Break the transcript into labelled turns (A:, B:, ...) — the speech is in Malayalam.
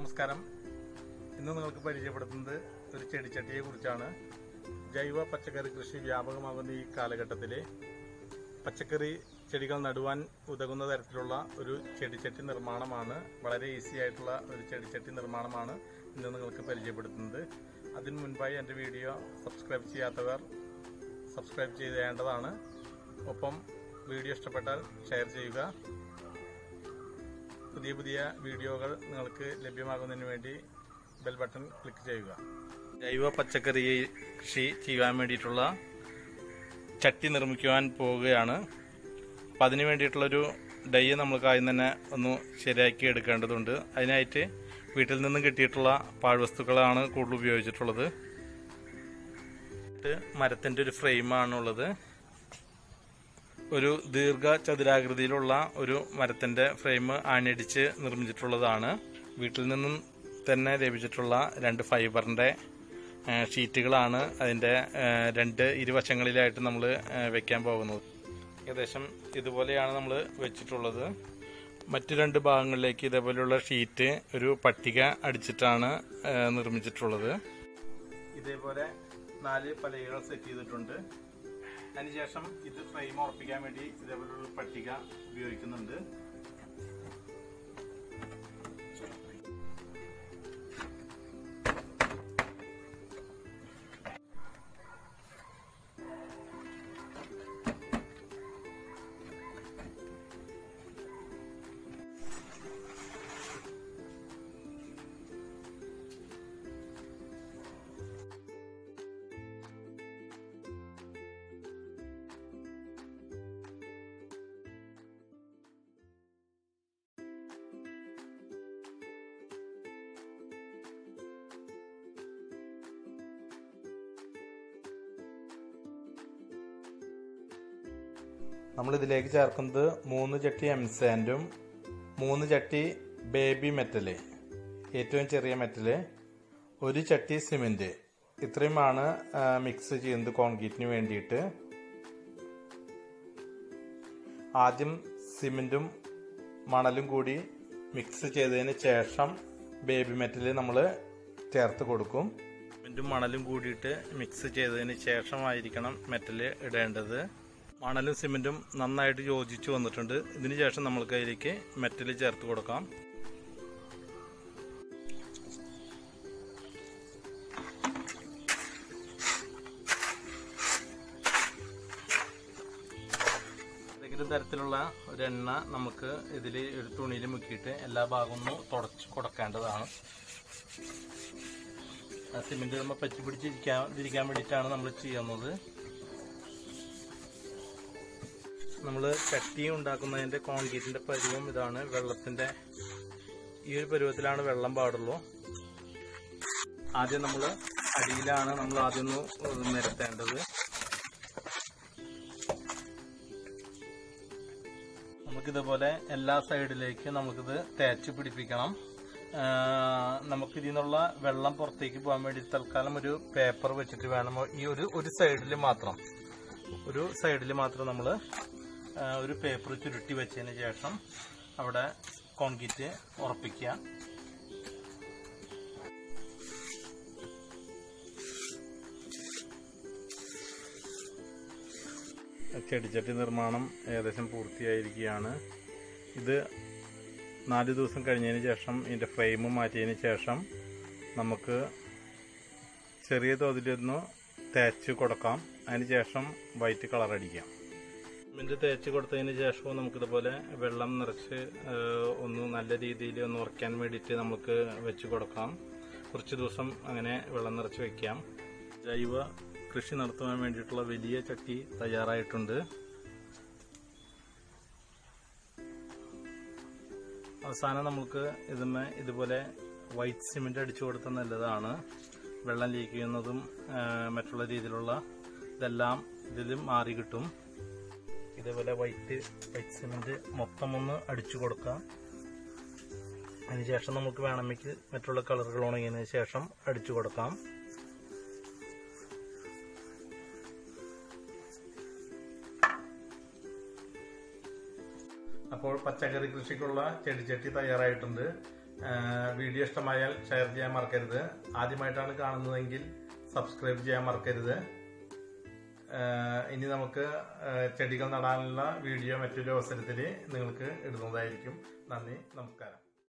A: നമസ്കാരം. ഇന്ന് നിങ്ങൾക്ക് പരിചയപ്പെടുത്തുന്നത് ഒരു ചെടിച്ചട്ടിയെ കുറിച്ചാണ്. ജൈവ പച്ചക്കറി കൃഷി വ്യാപകമാകുന്ന ഈ കാലഘട്ടത്തിൽ പച്ചക്കറി ചെടികൾ നടുവാൻ ഉതകുന്ന തരത്തിലുള്ള ഒരു ചെടിച്ചട്ടി നിർമ്മാണമാണ്. വളരെ ഈസി ആയിട്ടുള്ള ഒരു ചെടിച്ചട്ടി നിർമ്മാണമാണ് ഇന്ന് നിങ്ങൾക്ക് പരിചയപ്പെടുത്തുന്നത്. അതിന് മുൻപായി എന്റെ വീഡിയോ സബ്സ്ക്രൈബ് ചെയ്യാത്തവർ സബ്സ്ക്രൈബ് ചെയ്യേണ്ടതാണ്. ഒപ്പം വീഡിയോ ഇഷ്ടപ്പെട്ടാൽ ഷെയർ ചെയ്യുക. പുതിയ പുതിയ വീഡിയോകൾ നിങ്ങൾക്ക് ലഭ്യമാകുന്നതിന് വേണ്ടി ബെൽ ബട്ടൺ ക്ലിക്ക് ചെയ്യുക. ജൈവ പച്ചക്കറി കൃഷി ചെയ്യാൻ വേണ്ടിയിട്ടുള്ള ചട്ടി നിർമ്മിക്കുവാൻ പോവുകയാണ്. അപ്പം അതിന് വേണ്ടിയിട്ടുള്ളൊരു ഡൈ നമ്മൾക്ക് ആദ്യം തന്നെ ഒന്ന് ശരിയാക്കി എടുക്കേണ്ടതുണ്ട്. അതിനായിട്ട് വീട്ടിൽ നിന്നും കിട്ടിയിട്ടുള്ള പാഴ്വസ്തുക്കളാണ് കൂടുതൽ ഉപയോഗിച്ചിട്ടുള്ളത്. മരത്തിന്റെ ഒരു ഫ്രെയിമാണുള്ളത് ഒരു ദീർഘ ചതുരാകൃതിയിലുള്ള ഒരു മരത്തിന്റെ ഫ്രെയിം ആണിടിച്ച് നിർമ്മിച്ചിട്ടുള്ളതാണ്. വീട്ടിൽ നിന്നും തന്നെ ലഭിച്ചിട്ടുള്ള രണ്ട് ഫൈബറിന്റെ ഷീറ്റുകളാണ് അതിന്റെ രണ്ട് ഇരുവശങ്ങളിലായിട്ട് നമ്മൾ വെക്കാൻ പോകുന്നത്. ഏകദേശം ഇതുപോലെയാണ് നമ്മൾ വെച്ചിട്ടുള്ളത്. മറ്റു രണ്ട് ഭാഗങ്ങളിലേക്ക് ഇതേപോലെയുള്ള ഷീറ്റ് ഒരു പട്ടിക അടിച്ചിട്ടാണ് നിർമ്മിച്ചിട്ടുള്ളത്. ഇതേപോലെ നാല് പലകകൾ സെറ്റ് ചെയ്തിട്ടുണ്ട്. അതിനുശേഷം ഇത് ഫ്രെയിം ഉറപ്പിക്കാൻ വേണ്ടി ഇതേപോലുള്ള പട്ടിക ഉപയോഗിക്കുന്നുണ്ട്. നമ്മൾ ഇതിലേക്ക് ചേർക്കുന്നത് മൂന്ന് ചട്ടി എം സാൻഡും മൂന്ന് ചട്ടി ബേബി മെറ്റൽ ഏറ്റവും ചെറിയ മെറ്റൽ ഒരു ചട്ടി സിമെന്റ്. ഇത്രയുമാണ് മിക്സ് ചെയ്യുന്നത് കോൺക്രീറ്റിന് വേണ്ടിയിട്ട്. ആദ്യം സിമെന്റും മണലും കൂടി മിക്സ് ചെയ്തതിന് ശേഷം ബേബി മെറ്റൽ നമ്മൾ ചേർത്ത് കൊടുക്കും. സിമെന്റും മണലും കൂടിയിട്ട് മിക്സ് ചെയ്തതിന് ശേഷമായിരിക്കണം മെറ്റൽ ഇടേണ്ടത്. മണലും സിമെന്റും നന്നായിട്ട് യോജിച്ച് വന്നിട്ടുണ്ട്. ഇതിന് ശേഷം നമ്മൾക്ക് അതിലേക്ക് മെറ്റൽ ചേർത്ത് കൊടുക്കാം. ഏതെങ്കിലും തരത്തിലുള്ള ഒരു എണ്ണ നമുക്ക് ഇതിൽ ഒരു തുണിയിൽ മുക്കിയിട്ട് എല്ലാ ഭാഗവും ഒന്ന് തുടച്ച് കൊടുക്കേണ്ടതാണ്. ആ സിമെന്റ് നമ്മൾ പറ്റി പിടിച്ചിരിക്കാൻ വേണ്ടിയിട്ടാണ് നമ്മൾ ചെയ്യുന്നത്. നമ്മൾ ചട്ടി ഉണ്ടാക്കുന്നതിന്റെ കോൺക്രീറ്റിന്റെ പരുവം ഇതാണ്. വെള്ളത്തിന്റെ ഈ ഒരു പരുവത്തിലാണ് വെള്ളം പാടുള്ളൂ. ആദ്യം നമ്മൾ അടിയിലാണ് നമ്മൾ ആദ്യം ഒന്ന് നിരത്തേണ്ടത്. നമുക്കിതുപോലെ എല്ലാ സൈഡിലേക്കും നമുക്കിത് തേച്ച് പിടിപ്പിക്കണം. നമുക്കിതിൽ നിന്നുള്ള വെള്ളം പുറത്തേക്ക് പോകാൻ വേണ്ടി തൽക്കാലം ഒരു പേപ്പർ വെച്ചിട്ട് വേണം. ഈ ഒരു ഒരു സൈഡിൽ മാത്രം. ഒരു സൈഡിൽ മാത്രം നമ്മൾ ഒരു പേപ്പർ ചുരുട്ടി വെച്ചതിന് ശേഷം അവിടെ കോൺക്രീറ്റ് ഉറപ്പിക്കുക. ചെടിച്ചട്ടി നിർമ്മാണം ഏകദേശം പൂർത്തിയായിരിക്കുകയാണ്. ഇത് നാല് ദിവസം കഴിഞ്ഞതിന് ശേഷം ഇതിന്റെ ഫ്രെയിം മാറ്റിയതിന് ശേഷം നമുക്ക് ചെറിയ തോതിലൊന്ന് തേച്ച് കൊടുക്കാം. അതിന് ശേഷം വൈറ്റ് കളർ അടിക്കാം. സിമെന്റ് തേച്ച് കൊടുത്തതിന് ശേഷവും നമുക്കിതുപോലെ വെള്ളം നിറച്ച് ഒന്ന് നല്ല രീതിയിൽ ഒന്ന് ഉറക്കാൻ വേണ്ടിയിട്ട് നമുക്ക് വെച്ച് കൊടുക്കാം. കുറച്ച് ദിവസം അങ്ങനെ വെള്ളം നിറച്ച് വെക്കാം. ജൈവ കൃഷി നടത്തുവാൻ വേണ്ടിയിട്ടുള്ള വലിയ ചട്ടി തയ്യാറായിട്ടുണ്ട്. അവസാനം നമുക്ക് ഇതുമേ ഇതുപോലെ വൈറ്റ് സിമെന്റ് അടിച്ചു കൊടുത്താൽ നല്ലതാണ്. വെള്ളം ലീക്ക് ചെയ്യുന്നതും മറ്റുള്ള രീതിയിലുള്ള ഇതെല്ലാം ഇതിലും മാറി കിട്ടും. ഇതേപോലെ വൈറ്റ് വൈറ്റ് സിമെന്റ് മൊത്തം ഒന്ന് അടിച്ചു കൊടുക്കാം. അതിനുശേഷം നമുക്ക് വേണമെങ്കിൽ മറ്റുള്ള കളറുകൾ ഉണങ്ങിയതിന് ശേഷം അടിച്ചു കൊടുക്കാം. അപ്പോൾ പച്ചക്കറി കൃഷിക്കുള്ള ചെടിച്ചട്ടി തയ്യാറായിട്ടുണ്ട്. വീഡിയോ ഇഷ്ടമായാൽ ഷെയർ ചെയ്യാൻ മറക്കരുത്. ആദ്യമായിട്ടാണ് കാണുന്നതെങ്കിൽ സബ്സ്ക്രൈബ് ചെയ്യാൻ മറക്കരുത്. ഇനി നമുക്ക് ചെടികൾ നടാനുള്ള വീഡിയോ മറ്റൊരു അവസരത്തിൽ നിങ്ങൾക്ക് ഇടുന്നതായിരിക്കും. നന്ദി നമസ്കാരം.